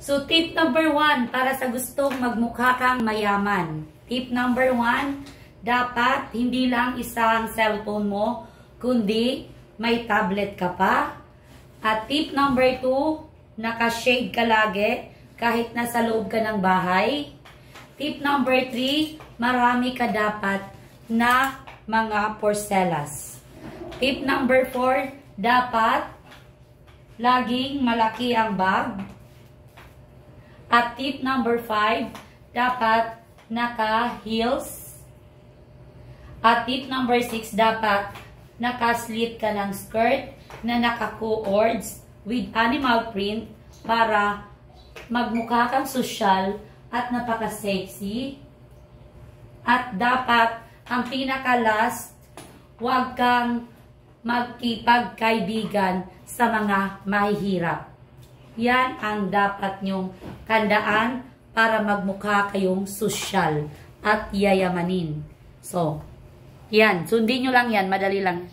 So, tip number one, para sa gustong magmukha kang mayaman. Tip number one, dapat hindi lang isang cellphone mo, kundi may tablet ka pa. At tip number two, naka-shade ka lagi kahit nasa loob ka ng bahay. Tip number three, marami ka dapat na mga porcelas. Tip number four, dapat laging malaki ang bag. At tip number 5, dapat naka-heels. At tip number 6, dapat naka-slit ka ng skirt na naka-co-ords with animal print para magmukha kang sosyal at napaka-sexy. At dapat, ang pinaka-last, huwag kang magkipagkaibigan sa mga mahihirap. Yan ang dapat nyong kandaan para magmukha kayong sosyal at yayamanin. So, yan. Sundin nyo lang yan. Madali lang.